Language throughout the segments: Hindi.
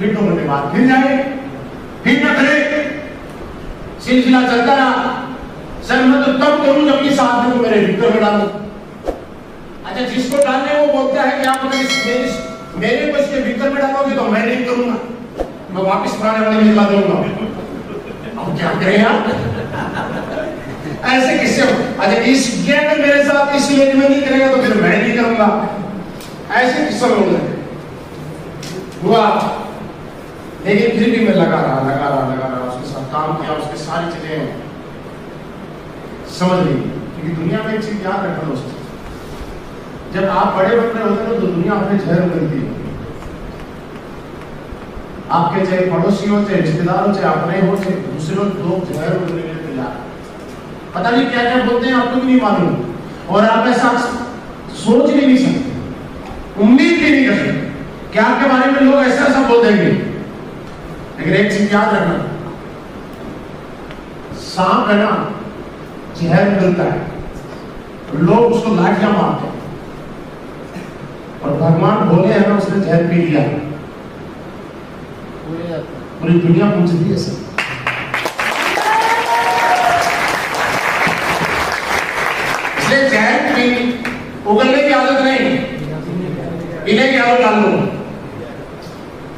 फिर दो घंटे बाद फिर जाए फिर न करे। सिलसिला चलता रहा। सर मैं तो तब करूँ जब इस आदमी को मेरे भीतर में डालू। अच्छा जिसको डालने वो बोलता है कि आप अगर इस मेरे, मेरे को इसके भीतर में डालोगे तो मैं नहीं करूँगा। मैं वापस पुराने वाले में दूँगा अब क्या करें आप ऐसे किससे अच्छा इस गैंग मेरे साथ इस एज में नहीं करेगा तो फिर मैं नहीं करूँगा। ऐसे किस्से लोग हैं? हुआ। लेकिन फिर भी मैं लगा रहा लगा रहा लगा रहा उसके साथ काम किया, उसके सारी चीज़ें समझ ली क्योंकि दुनिया में एक चीज़ याद रखना दोस्तों जब आप बड़े बन रहे होते हो तो दुनिया अपने जहर बनती है। आपके चाहे पड़ोसी हो, चाहे रिश्तेदार हो, चाहे अपने हो, चाहे दूसरे लोग जहर बनने के लिए पता नहीं क्या क्या बोलते हैं, आपको भी नहीं मालूम। और आप ऐसा सोच भी नहीं सकते। उम्मीद भी नहीं कर सकते। क्या आपके बारे में लोग ऐसा ऐसा बोल देंगे? लेकिन एक चीज़ याद रखना। सांप है ना, जहर मिलता है। लोग उसको लाठियाँ मारते हैं। और भगवान बोले हैं ना, उसने जहर पी लिया। पूरी दुनिया पूछती है सब। इसलिए जहर पी, उगलने की आदत नहीं। पीने की आदत डाल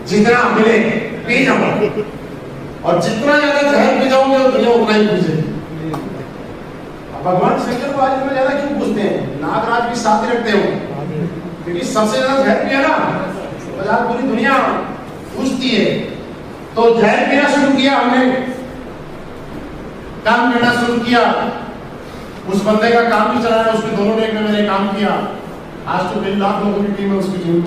जितना मिले, पी जाओ। और जितना ज़्यादा जहर पी जाओगे तो दुनिया उतना ही पूछे भगवान शंकर को आज इतना ज़्यादा क्यों पूछते हैं? नागराज भी साथ रखते हो। क्योंकि सबसे ज़्यादा जहर पिया ना तो पूरी दुनिया पूछती है। तो जहर पीना शुरू किया हमने। काम करना शुरू किया। उस बंदे का काम भी चलाया, उसके दोनों ने मैंने काम किया। आज तो डेढ़ लाख लोगों की टीम है उसकी टीम।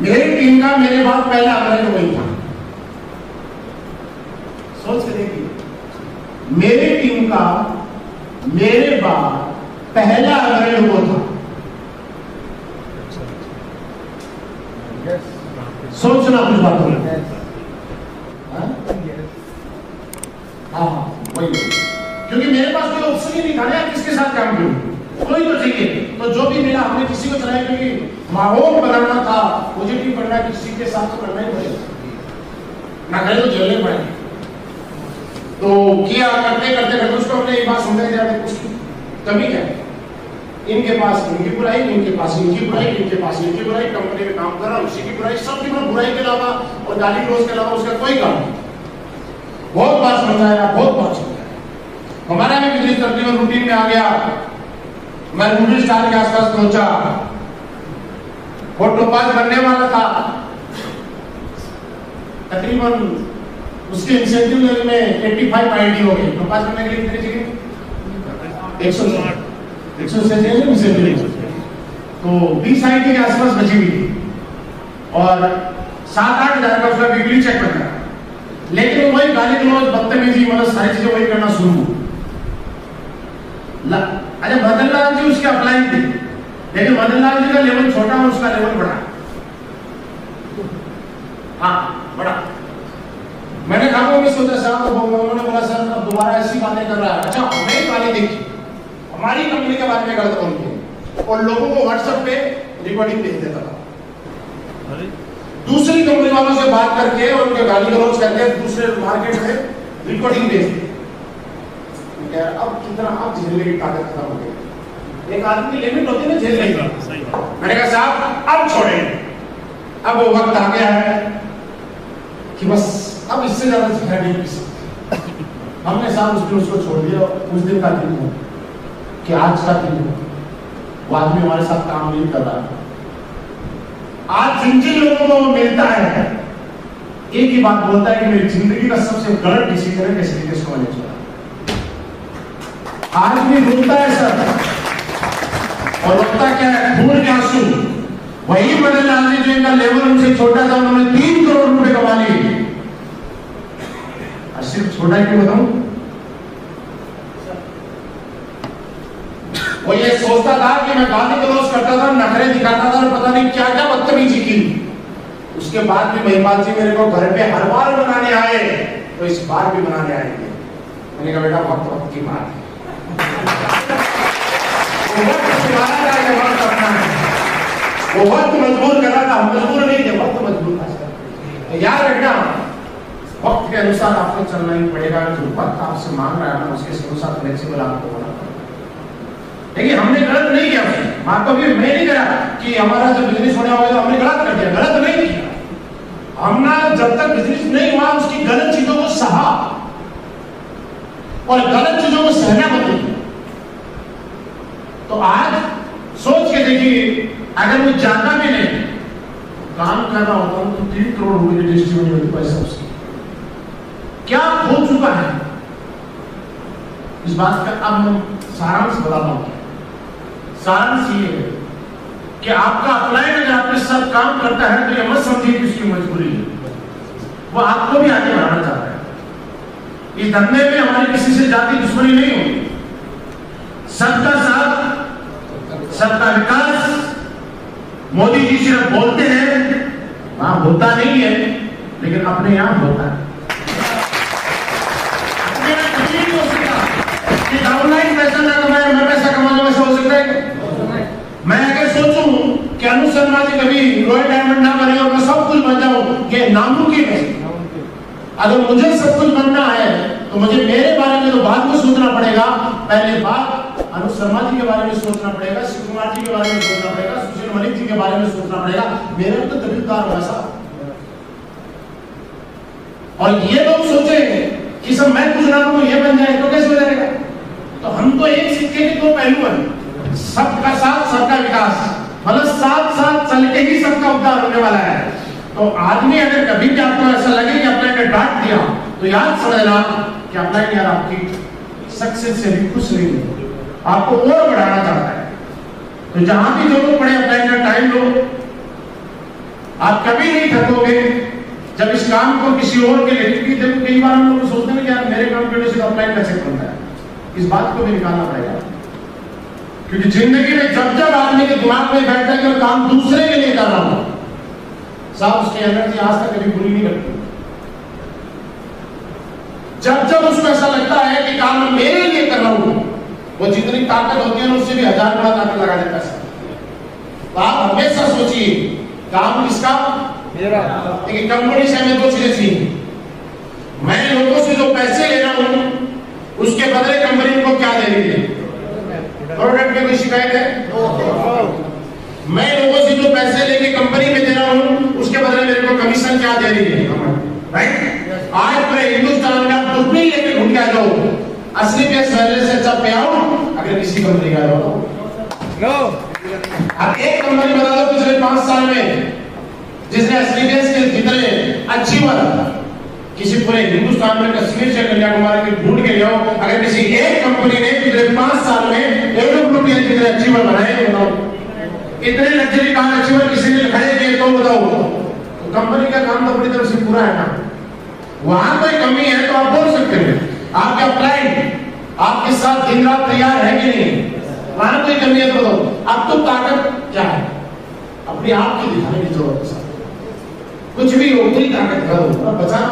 मेरी टीम का मेरे बाद पहला अग्रणी वही था। सोच के देखिए। मेरी टीम का मेरे बाद पहला अग्रणी वो था। सोचना कुछ बात हो? हाँ वही। क्योंकि मेरे पास कोई ऑप्शन ही नहीं था ना किसके साथ काम करूँ? कोई तो ठीक है। तो जो भी मिला हमने किसी को चलाया क्योंकि माहौल बनाना था। पॉजिटिव करना किसी के साथ तो करना ही पड़ेगा। ना करे तो झेलने पड़े तो किया करते करते करते उसको हमने एक बात समझाई जाए, कुछ कमी क्या इनके पास इनकी बुराई, इनके पास इनकी बुराई, इनके पास इनकी बुराई, कंपनी में काम कर रहा उसी की बुराई सबकी बुराई के अलावा और गाली रोज के अलावा उसका कोई काम नहीं। बहुत बार समझाया, बहुत बार समझाया। हमारा भी बिज़नेस तकरीबन रूटीन में आ गया। मैं रूटीन स्टार के आसपास पहुँचा। वो टोपाज बनने वाला था। तकरीबन उसके इंसेंटिव लेवल में 85 आईडी हो गई टोपाज बनने के लिए कितनी चाहिए? एक सौ एक सौ इंसेंटिव तो 20 आईडी के आसपास बची हुई थी। और सात आठ हज़ार का उसका वीकली चेक बनता लेकिन वही गाली गलौज, बदतमीजी मतलब सारी चीज़ें वही करना शुरू अरे मदन लाल जी उसके अप्लाई थे। लेकिन मदन लाल जी का लेवल छोटा और उसका लेवल बड़ा। हाँ बड़ा। मैंने कहा मैं सोचा साहब तो उन्होंने बोला सर अब दोबारा ऐसी बातें कर रहा है। अच्छा हमें गाली देखी। हमारी कंपनी के बारे में गलत बोलती और लोगों को व्हाट्सएप पे रिकॉर्डिंग भेज देता था। दूसरी कंपनी वालों से बात करके और उनके गाली गलौज करके दूसरे मार्केट में रिकॉर्डिंग भेज दी अब कितना अब झेलने की ताकत खत्म हो गई। एक आदमी की लिमिट होती है ना झेलने की मैंने कहा साहब अब छोड़ेंगे अब वो वक्त आ गया है कि बस अब इससे ज़्यादा झेला नहीं पी सकते। हमने साहब उस दिन उसको छोड़ दिया उस दिन का दिन हो कि आज का दिन हो वो आदमी हमारे साथ काम नहीं कर रहा आज जिन जिन लोगों को मिलता है एक ही बात बोलता है कि मेरी ज़िंदगी का सबसे गलत डिसीज़न है किसी देश को मैंने छोड़ा। आज भी रोता है सर। और रोता क्या है? खून के आँसू वही मदन लाल जी जो इनका लेवल उनसे छोटा था, उन्होंने तीन करोड़ रुपए कमा लिए। सिर्फ़ छोटा क्यों बताऊँ? वो ये सोचता था कि मैं गाली गलौज करता था, नखरे दिखाता था और पता नहीं क्या क्या बदतमीजी की। उसके बाद भी महिपाल जी मेरे को घर पे हर बार बनाने आए तो इस बार भी बनाने आएँगे। मैंने कहा, बेटा वक्त वक्त की बात है। वक्त तुम्हारा है वक्त अपना है वो वक्त मजबूर कर था, हम मजबूर नहीं थे, वक्त मजबूर था तो याद रखना, वक्त के अनुसार आपको चलना ही पड़ेगा, जो वक्त आपसे मांग रहा है ना, उसके अनुसार फ्लेक्सिबल आपको होना देखिए, हमने गलत नहीं किया माँ कभी मैं नहीं करा कि हमारा जो बिज़नेस होने वाला हमने गलत कर दिया। गलत नहीं किया। हमने जब तक बिज़नेस नहीं हुआ, उसकी गलत चीज़ों को सहा। और गलत चीज़ों को सहना बदल तो आज सोच के देखिए अगर जाता भी नहीं। काम कर रहा होता हूँ तो तीन करोड़ रुपए की डिस्ट्रीब्यूट होती पैसा उसकी। क्या हो चुका है? इस बात का अब मैं सारांश बताता हूँ। सारांश ये है कि आपका अपलाइन अगर आपके साथ काम करता है तो ये मत समझिए कि उसकी मजबूरी है। वो आपको भी आगे बढ़ाना चाहता है। इस धंधे में हमारी किसी से जाति दुश्मनी नहीं होगी सबका साथ, सबका विकास मोदी जी सिर्फ़ बोलते हैं वहाँ होता नहीं है लेकिन अपने यहाँ होता है। मैं हो है अगर सोचूं कि अनु शर्मा जी कभी रॉयल डायमंड ना बने और मैं सब कुछ बन जाऊँ ये नामुमकिन है अगर मुझे सब कुछ बनना है तो मुझे मेरे बारे में तो बाद में सोचना पड़ेगा। पहले बात अनु शर्मा जी के बारे में सोचना पड़ेगा शिव कुमार जी के बारे में सोचना पड़ेगा, सुशील मलिक जी के बारे में सोचना पड़ेगा। मेरे तो तबीयतदार हुआ साहब और ये लोग सोचे कि सब मैं कुछ ना करूँ ये बन जाए तो कैसे हो जाएगा तो हम तो एक सिक्के के दो पहलू हैं। सबका साथ, सबका विकास। मतलब साथ साथ चल के ही सबका उद्धार होने वाला है। तो आदमी अगर कभी भी आपको ऐसा लगे कि अपने ने डांट दिया तो याद समझना कि अपना यार आपकी सक्सेस से भी खुश नहीं है आपको और बढ़ाना चाहता है। तो जहाँ भी जो लोग पढ़े, अपना का टाइम लो। आप कभी नहीं थकोगे जब इस काम को किसी और के लिए कई बार हम लोग सोचते हैं कि यार, मेरे काम के से अपलाइन कैसे बनता है। इस बात को भी निकालना पड़ेगा। क्योंकि ज़िंदगी में जब जब आदमी के दिमाग में बैठता है कि मैं काम दूसरे के लिए कर रहा हूँ, साहब, उसकी एनर्जी आज तक कभी बुरी नहीं लगती। जब जब उसको ऐसा लगता है कि काम मैं मेरे लिए कर रहा हूँ वो जितनी ताकत होती है उससे भी हज़ार गुना ताकत लगा देता है आप हमेशा सोचिए काम किसका? मेरा। देखिए कंपनी से हमें दो चीज़ें चाहिए मैं लोगों से जो पैसे ले रहा हूँ उसके बदले कंपनी को क्या दे रही है? प्रोडक्ट में कोई शिकायत है? मैं लोगों से जो पैसे लेके कंपनी में दे रहा हूँ उसके बदले मेरे को कमीशन क्या दे रही है? राइट आज पूरे हिंदुस्तान में आप कुछ भी लेके घूम के आ जाओ। असली पे पहले से अच्छा पे आओ अगर किसी कंपनी का जाओ नो अब एक कंपनी बता दो पिछले पाँच साल में जिसने एसलीबीएस के जितने अच्छी बात किसी पूरे हिंदुस्तान में कश्मीर से कन्याकुमारी के ढूंढ के लियाओ अगर किसी एक कंपनी ने पिछले पाँच साल में एवरोप्रोपियन जितने अचीवर बनाए बताओ। इतने लग्जरी कार अचीवर किसी ने खड़े किए तो बताओ। तो कंपनी का काम तो अपनी तरफ़ से पूरा है ना। वहाँ कोई कमी है तो आप बोल सकते हैं। आपके अपलाइन आपके साथ दिन रात तैयार है कि नहीं। वहाँ कोई कमी है तो अब तो ताकत क्या है? अपने आप की दिखाने की ज़रूरत है। कुछ भी हो उतनी ताकत करो और बचाना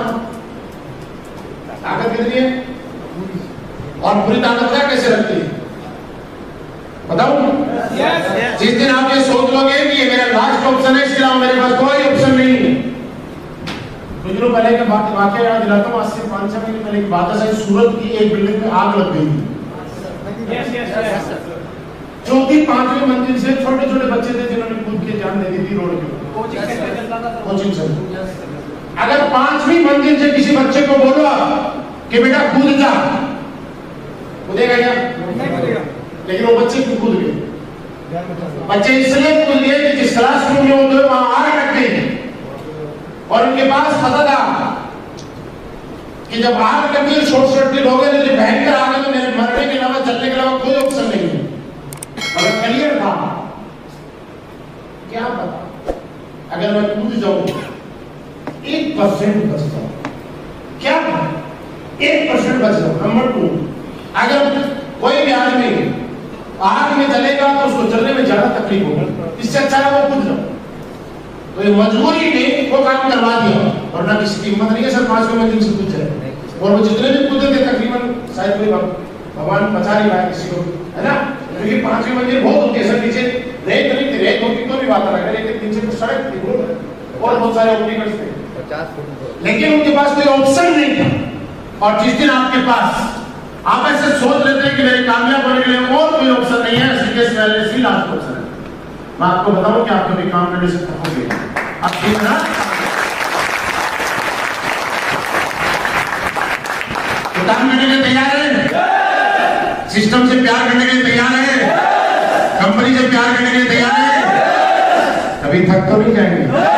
ताकत कितनी है? और पूरी ताकत क्या कैसे रखती है? बताऊ yes, yes. जिस दिन आप ये सोच लोगे कि ये मेरा लास्ट ऑप्शन है इसके अलावा मेरे पास कोई ऑप्शन नहीं दिनों पहले की बात वाक्य याद दिलाता हूँ आज से पाँच छह महीने पहले की बात है सूरत की एक बिल्डिंग में आग लग गई। Yes. चौथी पांचवी मंजिल से छोटे छोटे बच्चे थे जिन्होंने कूद के जान दे दी थी रोड के। कोचिंग सेंटर अगर पांचवी मंजिल से किसी बच्चे को बोलो कि बेटा कूद जा कूदेगा क्या? लेकिन वो बच्चे क्यों कूद गए? बच्चे इसलिए कूद गए कि जिस क्लासरूम में होते वहाँ आग और उनके पास पता था कि जब आग गई शॉर्ट सर्किट हो गए तो भयंकर आग है तो मेरे मरने के अलावा चलने के अलावा कोई ऑप्शन नहीं है। अगर क्लियर था। क्या पता? अगर मैं कूद जाऊँ, एक परसेंट बच जाऊँ। क्या एक परसेंट बच जाऊँ नंबर टू अगर कोई भी आदमी आग में चलेगा तो उसको चलने में ज़्यादा तकलीफ़ होगी। इससे अच्छा है वो कूद जाओ तो ये मजबूरी ने वो काम करवा दिया। वरना किसी की हिम्मत नहीं है सर पाँचवें मंजिल से कूद जाए और वो जितने भी कूदे थे तकरीबन शायद कोई भगवान बचा नहीं पाया किसी को। है ना? क्योंकि पांचवी मंजिल बहुत होती है सर नीचे रेत नहीं रेत होती तो भी बात अलग है लेकिन नीचे तो सड़क थी रोड और बहुत सारे ऑप्टिकल्स थे। लेकिन उनके पास कोई ऑप्शन नहीं था। और जिस दिन आपके पास आप ऐसे सोच लेते हैं कि मेरे कामयाब होने के लिए और कोई ऑप्शन नहीं है सीरियस ही लास्ट ऑप्शन है। मैं आपको बताऊँ कि आप कभी काम करने से थकोगे आप तो काम करने के लिए तैयार है? सिस्टम से प्यार करने के लिए तैयार है? कंपनी से प्यार करने के लिए तैयार है? कभी थक तो नहीं जाएँगे।